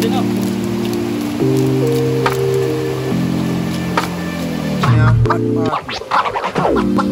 Pwede na. Yeah, hot party. Yeah.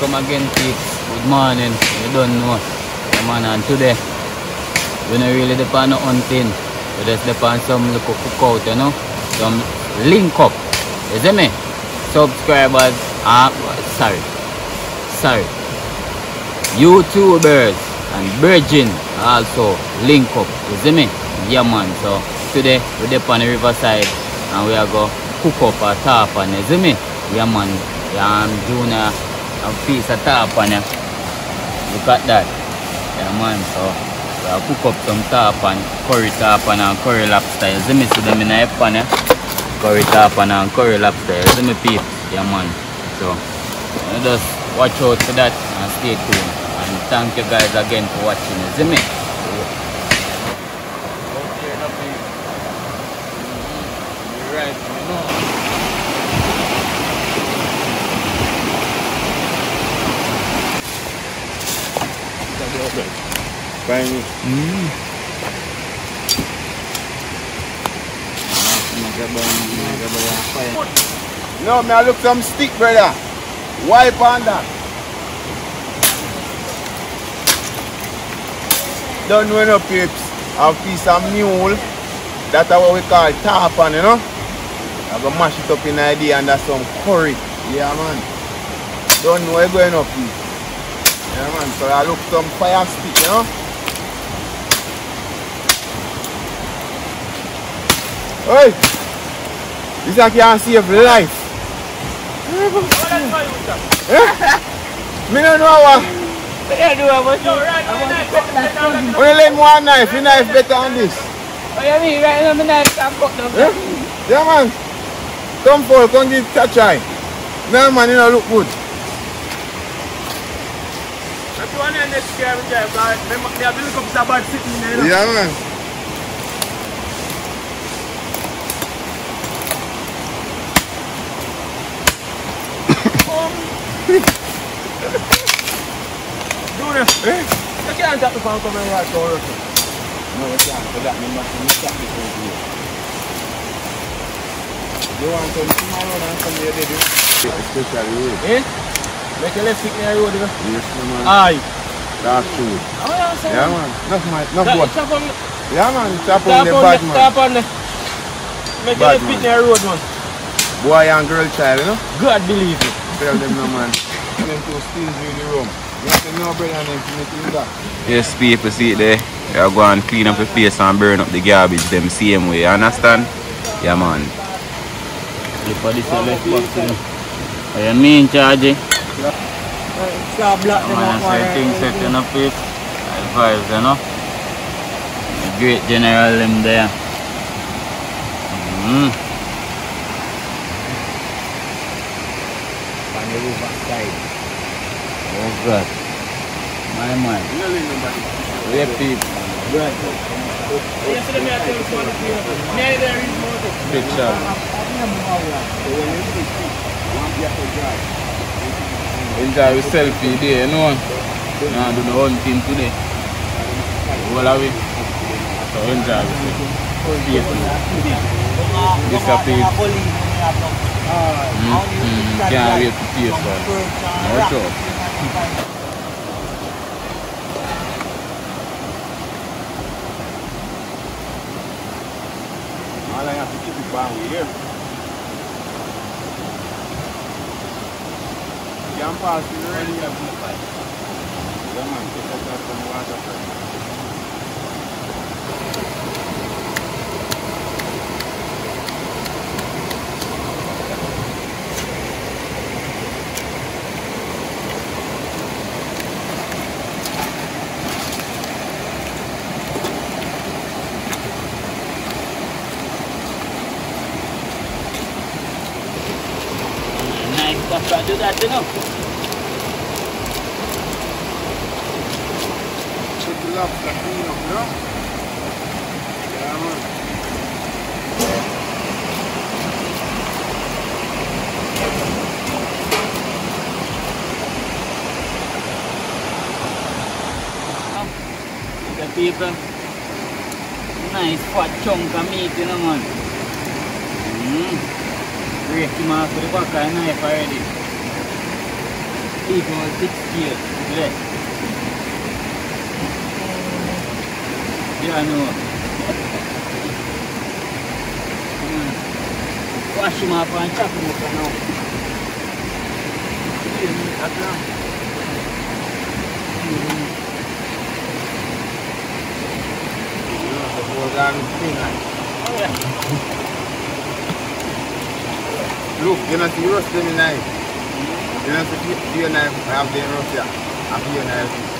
Welcome again peeps. Good morning. You don't know. Yeah, man, and today we not really depend on hunting. We just depend some cook out, you know. Some link up. You see me? Subscribers. Ah, sorry. Sorry. YouTubers and Virgin also link up. You see me? Yeah man. So today we depend on the riverside and we are go cook up a top and you see me? Yeah man. Yeah, I'm doing a, a tarpon ya. Look at that. Yeah man, so we are cook up some top and curry top and curry lobster. You see me? See them in the pan ya. Curry top and curry lobster. You see me peeps? Yeah man. So you just watch out for that and stay tuned. And thank you guys again for watching. You see me? Okay, nothing. You're right, you know. Find me. No, I look some stick, brother. Wipe on that. Don't know no peeps. A piece of mule. That's what we call tarpon, you know. I go mash it up in idea and that's some curry. Yeah man. Don't know where going up peeps. Yeah man, so I look some fire stick, you know. Oye! Dis a ki an save life. Mi nou nou a wak. Mi nou nou a wak. Only lend me one knife. Your knife better on this. Oye mi, right now mi knife kan cut down. Ya man. Come Paul, come give a try. Nan man, you know look good. If you want to end this year, we drive, like, they have to look up to the bad city, you know. Yeah man. Do this. You can't tap the phone come and watch our work. No, you can't. For that, me must me here. You want some tomorrow and some the other day? Especially road. Eh? Make a left stick in the road, you know. Yes, man. Aye. That's true. Oh, yeah, so Yeah man. Enough man. Enough That, what? tap on, Yeah man. Tap the on, bad man. tap on the. Make a Bad left stick in the road, man. Boy and girl child, you know? God believe you. Tell them no man. Them to stingy in the room. You have to know better than them to make it that. Yes, people see it there. You go and clean up the place and burn up the garbage them same way. You understand? Yeah, man. Look for this left box, you know. What you mean, Chargy? Sa black I'm gonna say things set you know, peeps. Advice, you know. The great general them there. Mm. On the river side. Oh God. My man. Yeah, peeps. Big shot. Enjoy with selfie day, you know. Nah, do the hunting today. All of it. So enjoy with it. This a piece. Mm, mm, can't wait to taste that. Watch out. All I have to keep it down here. can pass in the rain here. Yeah, man, take us out from the waterfront. Nice stuff, I do that, you know. Put the lobster clean up, you know? Yeah, man. The people. Nice fat chunk of meat, you know, man. Mm. Break him off with the back of the knife already. Eat on six scale. Yeah, I know. Wash him off and up. Look, you know, roast them in knife. You know, knife, I have roast. I have knife.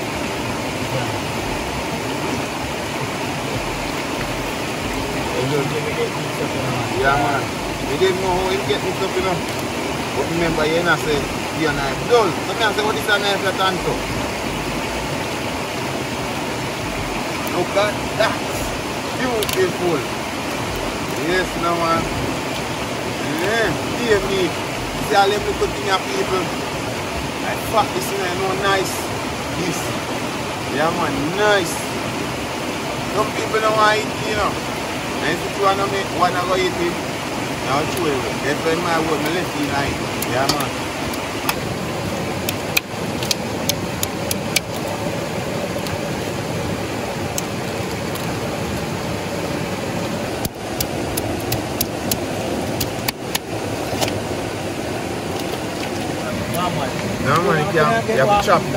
Yeah, man. You didn't know how it get mixed up, you know. But remember, you know, say, your knife. Dull. So me say, what is a knife that turn to? Look at that. Beautiful. Yes, no, man. Yeah, dear me. See all them little thing of people. Like, fuck this, you know, nice. This. Yeah, man, nice. Some people don't want to eat, you know. And if you want to make one, I go eat it. Now, show you. That's when my word, my left in line. Yeah, man. No, man, you can't, you have to chop it.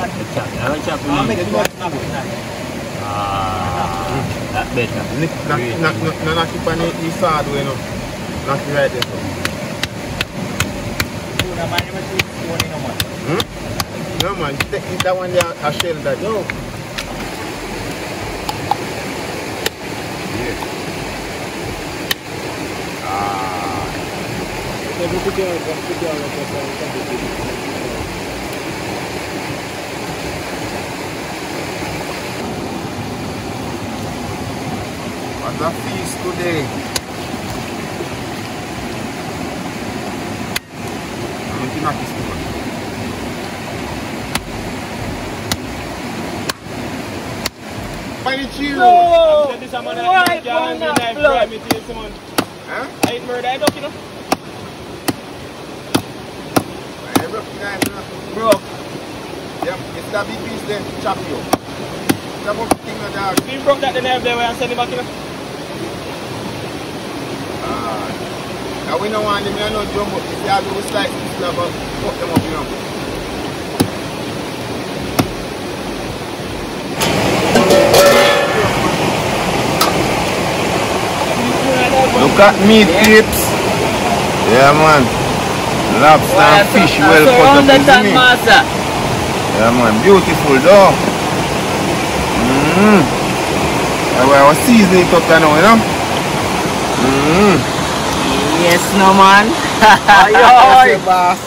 Chop. I chop him up. Ah, that better. Nick, knock, Really. knock, knock, knock, knock it on the east side, you know. Knock it right there. So. Hmm? No man, take it that one there, a shell that. No. Yeah. Ah. Can't for handle not knife blood? fry me to this man. Huh? I eat murder, you know. I broke the knife, you know. Bro, Yep, it's that big piece there, chop you. The thing dog. If he broke that the knife there, I send him back, you know. And we don't want them, you know, jump up. If you have those slices, this have to cut them up, you know. Look at meat tips. Yeah, man. Lobster well, and fish so, well cut up with me. Yeah, man. Beautiful, though. Mmm. I was seasoning it up now, you know. Mmm. Yes, no man. Yes, boss.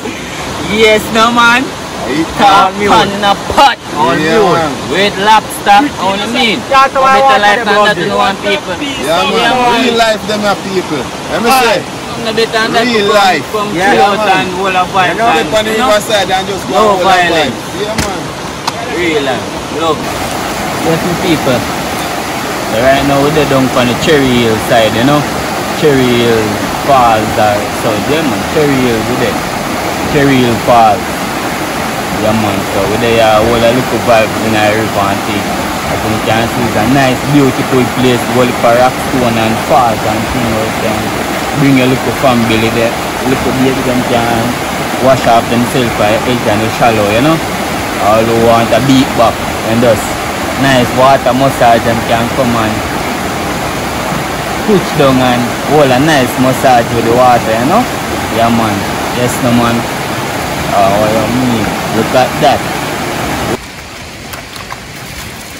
yes, no man. I eat Top all meal. pan in a pot. All Yeah, mule. man. With lobster. How you mean? That's why I better life the than that body. to no one people. Yeah, man. Yeah, man. Real life, them are people. Let me say, No better Real life. from Yeah, chill out man. and whole of you know, they on the you know? riverside and just go No all violence. vibes. Yeah, man. Real life. Look. Yes, my people. Right now we're down on the Cherry Hill side, you know. Cherry Hill Falls or so yeah man, Cherry Hill we there. Cherry Hill Falls. Yeah man, so we there uh, all a little vibes in our river and thing. As you can see it's a nice beautiful place, all the rock stone and falls and things can bring your little family there. little baby them can wash off themselves by edge and it's shallow, you know. All who want a beat back and just nice water massage them can come and push down and hold a nice massage with the water, you know. Yeah man. Yes no man. Oh what you mean? Look at that.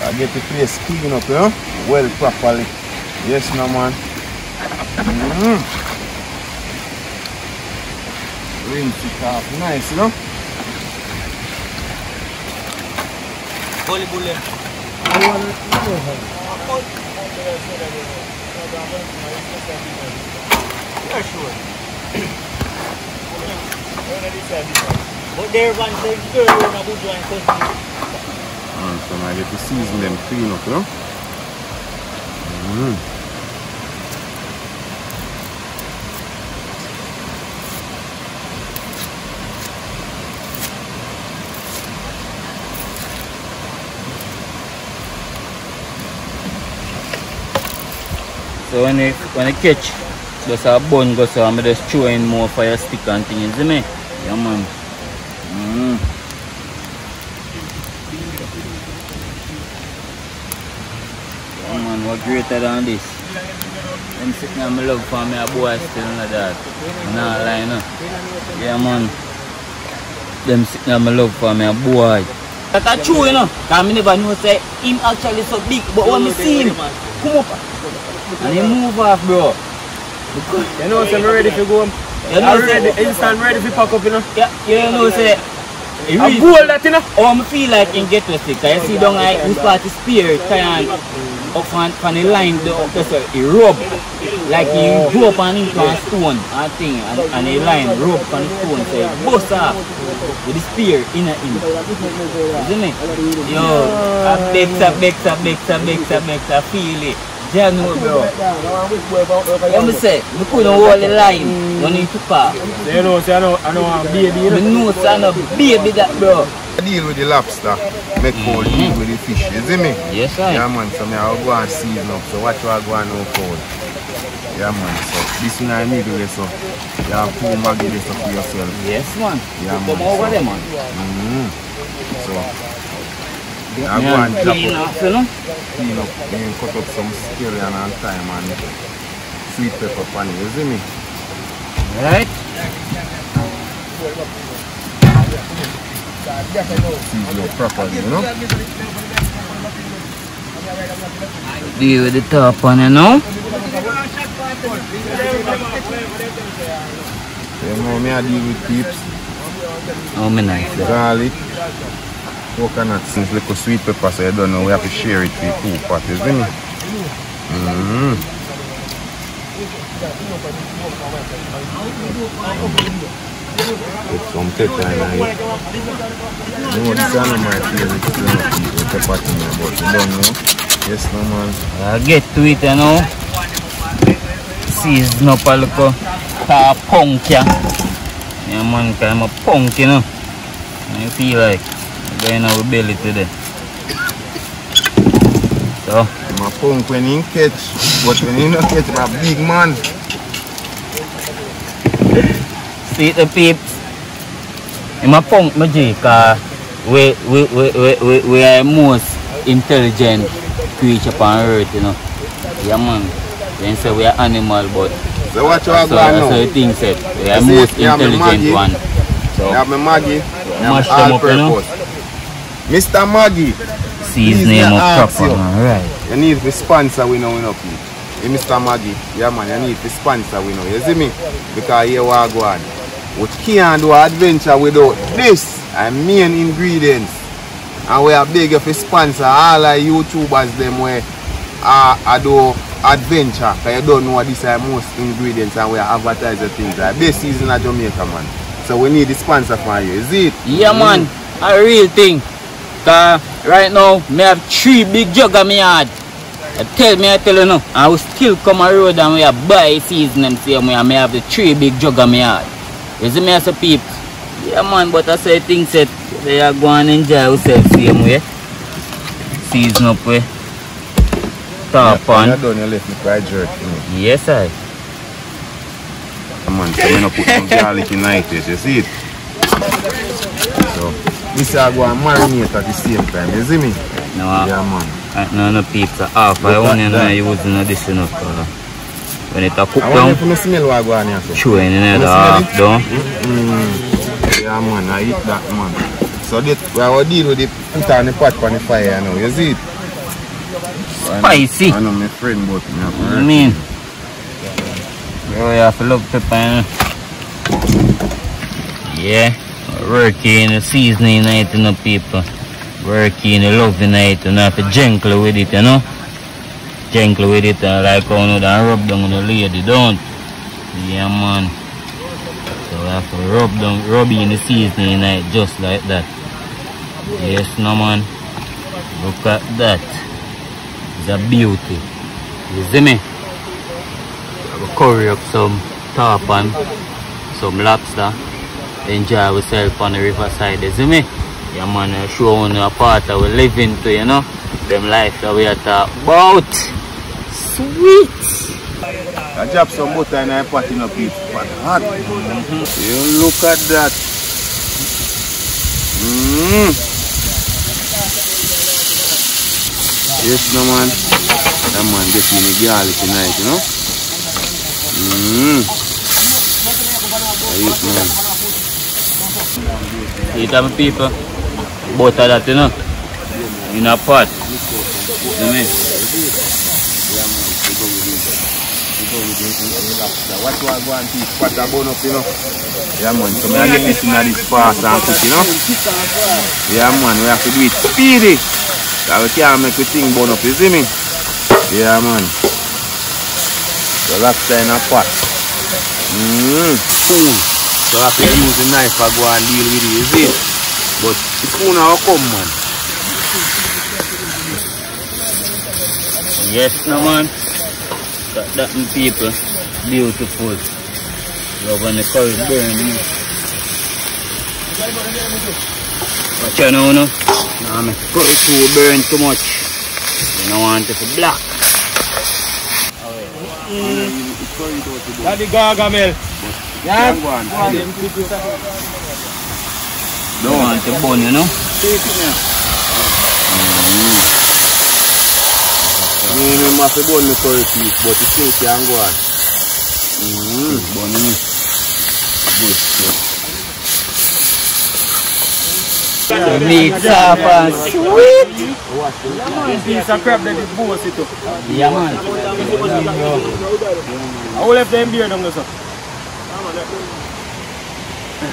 I get the place clean up, you know, well properly. Yes, no man. Mm. Rinse it off nice, you know. But there one thing, girl, when I would join country. Mm, so now I get to season them clean up, you know. Mm. So when you when you catch just a bun go so I'm just in more fire stick and thing, you see me? Yeah man. Mm. Yeah man, what greater than this? Them sitting on my love for me a boy still not that. Nah lie no. Yeah man. Them sitting on my love for me a boy. That's true you know. Me never say him actually so big but when me see him come up and he move off bro. You know, so I'm ready to go. You know, I'm ready, instant ready to pack up, you know. yeah, you know say I really- goal that, you know. Oh, I feel like in get with it. Cause you see down I who's part of spear kind up on, on the line the so he rub. Like he oh. go up on into a stone and thing and, and the line rub on the stone so he bust off with the spear in in. Isn't it? Yo, I bex up, bex up, bex up, bex up, bex up, feel it. Yeah, no, bro. What me say? Me couldn't hold the line when he took off. So you know, so I know, I know, I'm baby, you Me know. know son of baby that, bro. Deal with the lobster, make cold deal with the fish, you see me? Yes, sir. Yeah man, so me I'll go and season up. So watch what I go and know cold. Yeah man, so this one I need to so you have two maggi this up for yourself. Yes, man. Yeah, Come man, over so- there, man. Mm-hmm. So They are yeah, going clean up, up, you know? Clean up and cut up some scallion and thyme and sweet pepper pan, you see me? Right? Season up properly, you know? Deal with the top on, you know? You know, me I deal with peeps. Oh, me nice. Garlic. Coconut, since little sweet pepper, so you don't know we have to share it with two pot, you see me? Mm-hmm. Put some pepper in it. No, this is not my favorite thing of people, pepper thing, but you don't know. Yes, no man. I get to it, you know. Season up a little top punk, yeah. Yeah, man, I'm a punk, you know. I feel like going our belly today. So, My punk when he catch, but when he not catch, my big man. see the peeps. I'm a punk, my G, we, we, we, we, we, we are most intelligent creature on earth, you know. Yeah, man. Then say we are animal, but So watch what so, go on so now. the thing said, we are most intelligent one. So, I have my Maggi, I have all up, you know. Purpose. Mr. Maggi, See please, name may up I ask proper, you? man. Right. you need to sponsor we know we know please. Hey, Mr. Maggi, yeah man, you need to sponsor we know, you see me? Because here we are going. We can't do adventure without this and main ingredients. And we are big if you sponsor all our YouTubers them where uh, I do adventure because you don't know what these are most ingredients and we are advertising things like best season of Jamaica man. So we need the sponsor for you, is it? Yeah, man. A real thing. Cause right now, me have three big jug of me yard. I tell me, I tell you no. I will still come a road and we are buy season them same way and me have the three big jug of me yard. You see me as a peep? Yeah, man, but I say things that they are going to enjoy yourself same way. Season up way. Top When on. you're done, you left me quite jerk. You. Yes, I. Man, so I'm gonna put some garlic in it, you see it? So, this I go and marinate at the same time, you see me? No, Yeah, man. uh, no, no pizza. Half I onion that. I use in addition of uh, when it a cook I want down, you smell what I go on here. Chew in smell half down. Mm. Yeah, man, I eat that, man. So, that, we will deal with the put on the pot on the fire now, you see it? Spicy. I know my friend, but me have to I mean, you have to love pepper. Yeah, working seasoning night, you know, people. Working loving night, you know, have gentle with it, you know. Gentle with it, uh, like how you know, rub down on the lady, don't. Yeah, man. So we have to rub down, rub in the seasoning night, just like that. Yes, no, man. Look at that. It's a beauty. You see me? I will curry up some tarpon, some lobster, enjoy ourselves on the riverside, you see me? Yeah man, I show on a part that we live into, you know? Them life that we are talk about. Sweet! I drop some butter in the pot in a bit. But hot. You look at that. Mm. Yes, no man. That man getting the garlic tonight, you know? Mm. I man. See some people, butter that, you know, in a pot. You know What you are going to eat, pot a bone up, you know. Yeah, man. So, I get this in this fast and quick, you know. Yeah, man. We have to do it speedy. So, we can't make the thing bone up, you see me? Yeah, man. So, lobster in a pot. Mmm. Cool. So, I have to use the knife I go and deal with it, you see? Eh? But the spoon will come, man. Yes, no man. Got that in people. Beautiful. Love when the curry burn. You know. Watch out now, no? Nah, my curry too burn too much. You don't want it to black. Daddy Gargamel. Can go on. Don't want it burn, you know? Me remember to burn the curry piece, but it still can go on. Burn, you know? Good, good. Meat soft and sweet. Piece of crab that is boss it up. Yeah, man. I will left them beer down there, sir.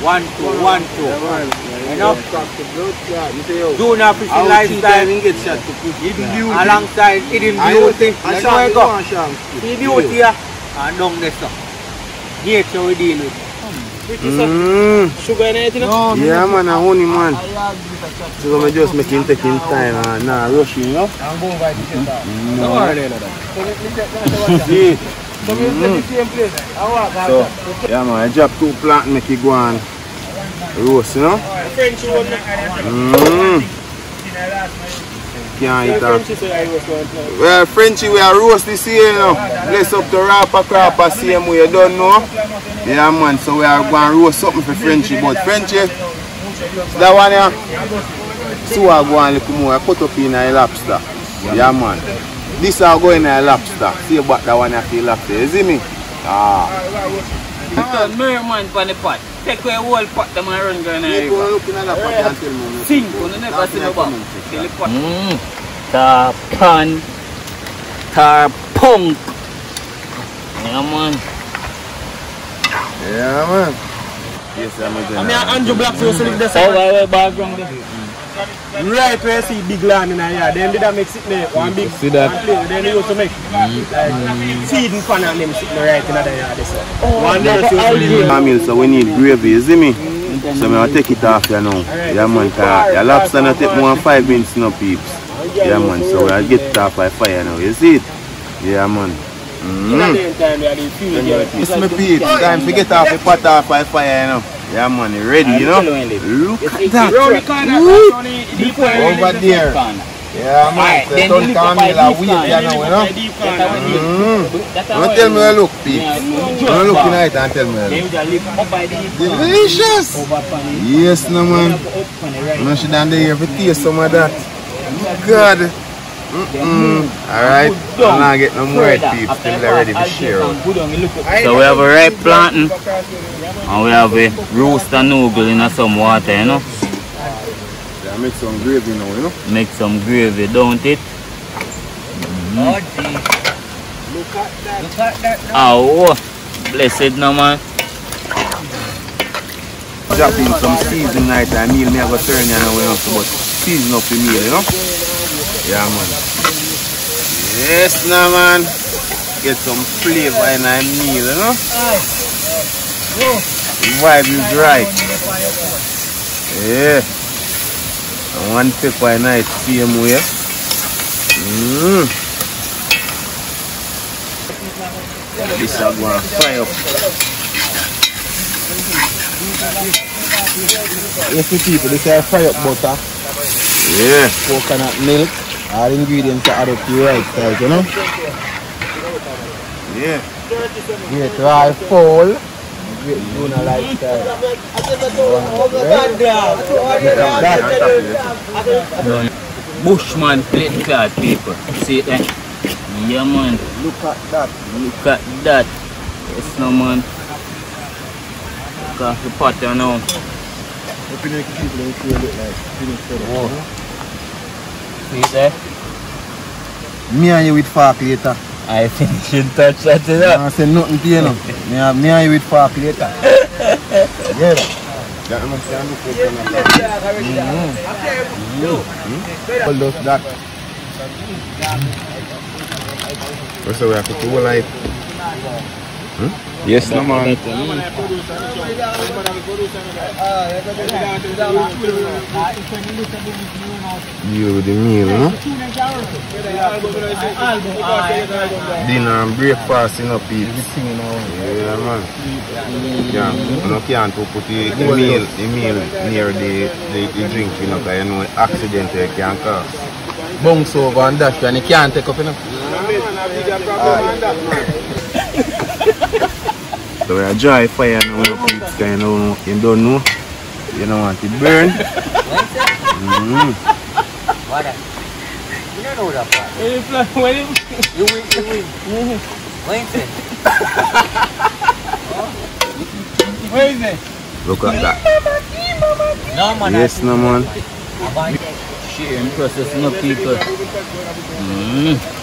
One, two, one, two. Enough. Do not fishing lifestyle. Alongside hidden beauty. That's where I go. See beauty here. And down there, sir. Nature we deal with. Mmm. Sugar in it, you know? Yeah, man, a honey, man. So, I'm just making taking time and nah, rushing, you know? I'm going by the same time. Don't worry, Leonard. See? So yeah, man, I drop two plant, make it go on roast, you know? French one. Mmm. Can't eat that. Well, Frenchy, we are roast this year, you know. Bless up the rapper crapper, same way, you don't know? Yeah, man, so we are going to roast something for Frenchy, but Frenchy, that one here, so I go and look more, I put up in a lobster. Yeah, man. This are going in a lobster. See about that one for lobster, you see me? Ah. Turn merman pan the pot. Take away whole pot them and run down the looking at the pot and tell me. Sink, you never see no back. Till the pot. Mmm. Tarpan. Tarpunk. Yeah, man. Yeah, man. Yes, I'm mean, Andrew Black so see the background there? Right where you see big land in here, then did I make sit there, one big See that? one place, then they used to make mm. like feeding pan and them sitting right in oh, the yard. This one there, so you live Family, so we need gravy, you see me? Mm-hmm. So I'm going to take it off here now. Yeah, man, cause your lobster not take more than 5 minutes no peeps. Oh, yeah, man, so we'll get it off by fire now, you see it? Yeah, man. Mm. in the day time, they are the feeding you. It's me peep, time to get off the pot off by fire you know. Yeah, man, you ready, you know? Look at mm. that. Round the corner, round the deep one. Over there. Yeah, man. Alright, So then don't you come look me like by you know, you know. That's how it is. Mm. Don't tell me is. I look, peeps. Mm. Don't look in it and tell me I look. you just lift up by the hip. Delicious. Over upon it. Yes, no man. Up on it, right? Man, she down there for taste some of that. God. Mm-mm. Alright. I'm not getting no more Further, peeps. after Till they're ready to share I'll out. get some good on, you look up. So we have a ripe plantain and we have a roast and noodle in some water, you know. Yeah, make some gravy now, you know. Make some gravy, don't it? Mm-hmm. Oh, geez. Look at that. Look at that. Ah, oh, blessed no man. Drop in some seasoning night and meal. Me I go turn you now, you know. But season up the meal, you know. Yeah, man. Yes, no man. Get some flavor in a meal, you know. The vibe is right. Yeah. And one pepper night, same way. Mm. This is going to fry up. Yes, people, this is fry up butter, Yeah. coconut milk, all ingredients are added to the right size, you know. Yeah. Great rice fowl, great tuna lifestyle. Bushman plate card people. See it there? Yeah man. Look at that. Look at that. Yes no man. Look at the pot you know. Open the people and see what it look like. Finish it. Oh. See creator. Me and you with fork later. I finishing touch that is up. I say nothing to you know. me, and, me and you with fork later. yeah. That must be understood. Mm -hmm. mm -hmm. All those that. What's the way I could do life? Yes no man. You with the meal, know? Dinner and breakfast, you know, people. Yeah, man. Yeah, you know, can't put the, the meal, the meal near the, the, the drink, you know, because you know, accident you can cause. Bounce over and dash and you can't take up you know. So we are dry fire now, you know, people kind of, you don't know, you don't want it burn. Mm. What? You don't know that part. You win, you win. Wednesday. Look at that. No, man. Yes, no, man. Sharing process no people. Mm.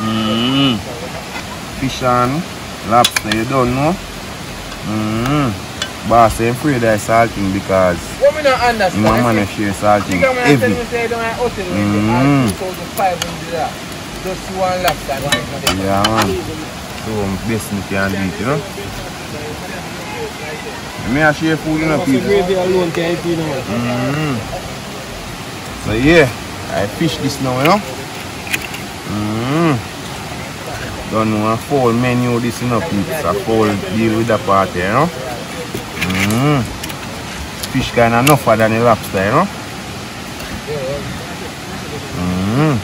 Mm-hmm. Mm. Fish and lobster, you don't know? Mm. Mm-hmm. Boss, I'm afraid of salting because well, me my man is share salting heavy. Mm. Just one lobster. Yeah, man. So, best you can do it, you know? Me a share food, you know, people. So, yeah. I fish this now, you know. Mm. Don't know, a full menu this, you know, it's a full deal with the party, you know. Mm. Fish kind of enough than the lobster, you know. Mm.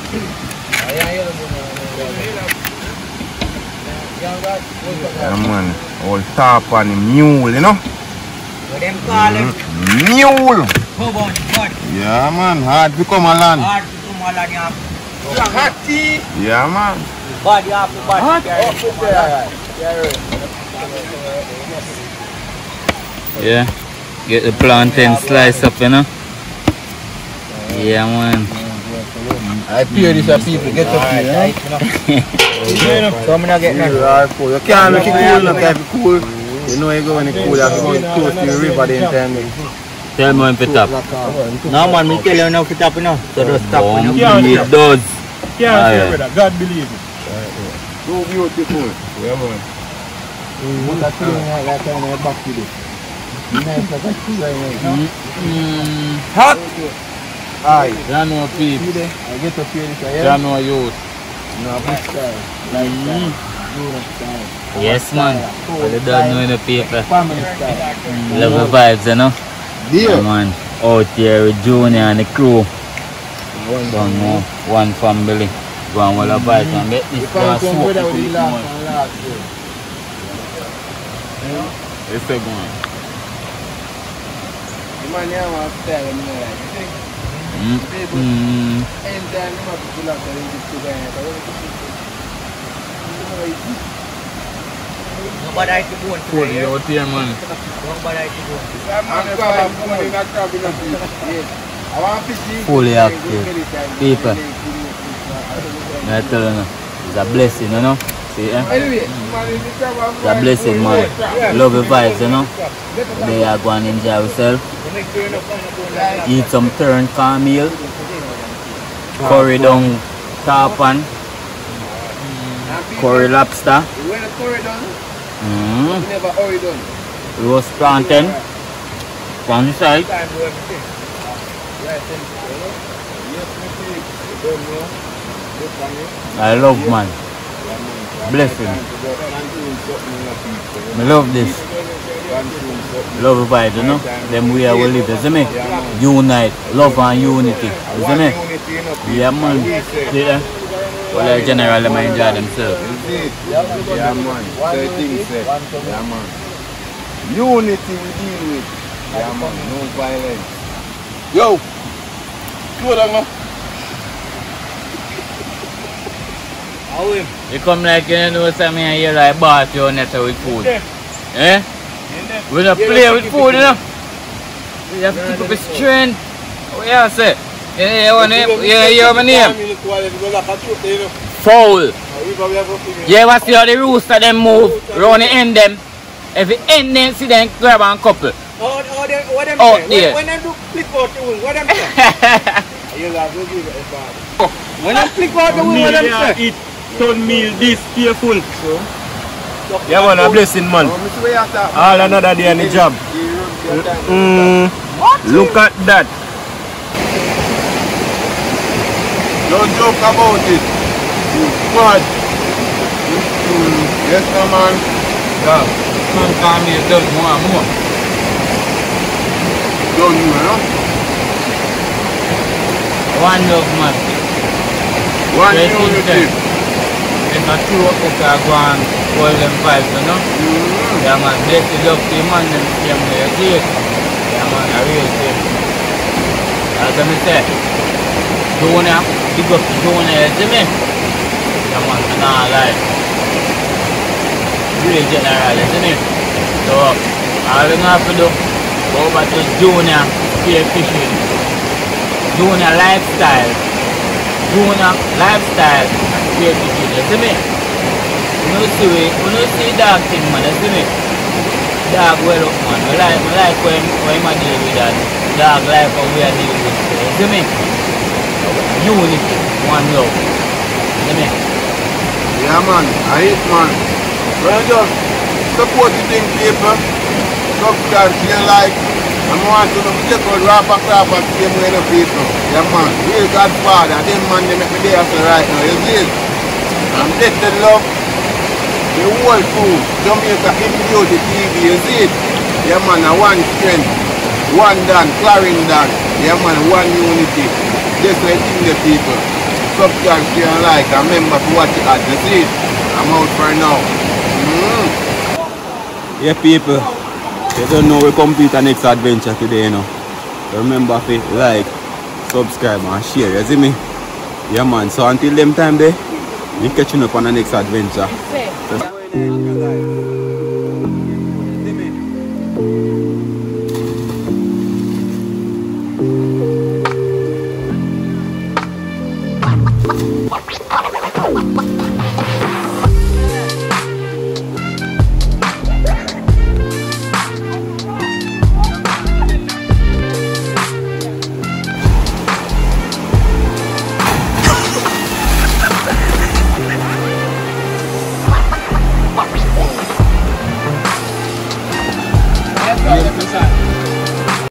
Yeah, man, all top on the mule, you know. What them call it? Mm-hmm. Mule! Come on. Yeah, man. Hard to come along. Hard to come along, you have Hot tea. Yeah, man. bad, you have to bad. Yeah. Get the plantain slice up, you know. Yeah, man. I pay this for people get up here, you know. So I'm not getting You none. are cool. You can't make it cool, not have it cool. You know you go when it cool, you have to go close to the river then time. Then. Tell me when to tap. No man, me tell you now fit up now. So just stop Bomb, when you Yeah. it does. Can't Ah, say, yeah. brother. God believe it. So beautiful. Yeah, man. What a thing like that kind of back to this. Nice like a tree like that. Mm, Hot! Aye. Jano See people, there? I get to feel this again. Jano youth. No, big style. Lifestyle. Europe style. Yes man. Soul But you don't style, know any people. Family style. Love the vibes, you know? Yeah, Dear. man. Out here with Junior and the crew. Don't know. One family. Go and all the vibes and make this If go I and come smoke with with with the the last one. and last day. It's a one. The man here want style when you. You think? Mm. Mm. Anytime you have to pull out the ring, you still got. I want to see it. You know what it is? Nobody to go on Pull it out here, man. Nobody to go on. I'm crabbing, I'm not crabbing up here. I want to see it. Fully active. People. I tell you, it's a blessing, you know? See, eh? It's a blessing, man. Love the vibes, you know? They are going to enjoy yourself. Eat some turn corn meal. Curry down tarpon. Curry lobster. When the curry done, Mm. you never hurry done. Roast plantain. From the side. Time do everything. Yeah, thank you. you know? Yes, me see. You don't know. Look on it. I love, man. Blessing. Time to go consume something in your people. I love this. Love the vibes, you know? Them way I will live, you see me? Unite. Love and unity. You see me? Yeah, man. We. See, eh? Well, I generally might enjoy themselves. You see? Yeah, man. Say things, say. Yeah, man. Unity we deal with. Yeah, man. No violence. Yo! Slow down, man. How him? You come like you know something and you like bath your net with food. Eh? We don't play with food, you know? You have to keep up a strength. What you say? Yeah, you to yeah, you have a? Foul. You ever see how the rooster them move? Round the end them. If you end them, see them grab and couple. Oh, oh, them, what them say? there. When, when them do click out the wing, what them say? when them click out the wing, what them say? eat ton meal, this, careful. Yeah, man, a blessing, man. Oh, Mr. Way after. All another day on the job. Mm, look at that. Don't joke about it. What? Yes, no, man. Yeah. Man come here, don't more and more. Don't you know? One love, man. One Great unity. It's not true what you can go and hold them vibes, you know? Mm. Yeah, man. Bless the love to you, man. Them you see it. Yeah, man. I really it. As I say, Jonah, big up Jonah, you see me? Yeah, man. I'm not like, really general, you see me? So, all we have to do, go over to Junior Spear Fishing. Junior Lifestyle. Junior Lifestyle Spear Fishing, you see me? You know see we, you know see dog thing man, you see me? Dog well up man, I like, like when, when I deal with that. Dog like how we are dealing with it, you see me? Unity, one love, me? Yeah, man. I hate, man. Well, just support the thing, people. Subscribe, share, like. And I want to check out Crap and same way the people. Yeah, man. Real Godfather. Them man, they make me there after right now. You see? I'm dead to love. The whole crew. Jamaica Beauty TV. You see? Yeah, man. A one strength. One done. Clarendon. Yeah, man. One unity. Just like the people. Subscribe, share, and like. And remember to watch it at. You see? I'm out for now. Mm. Yeah, people. You don't know we complete our next adventure today, you know. So remember to like, subscribe and share, you see me? Yeah man, so until them time there, we catching up on the next adventure.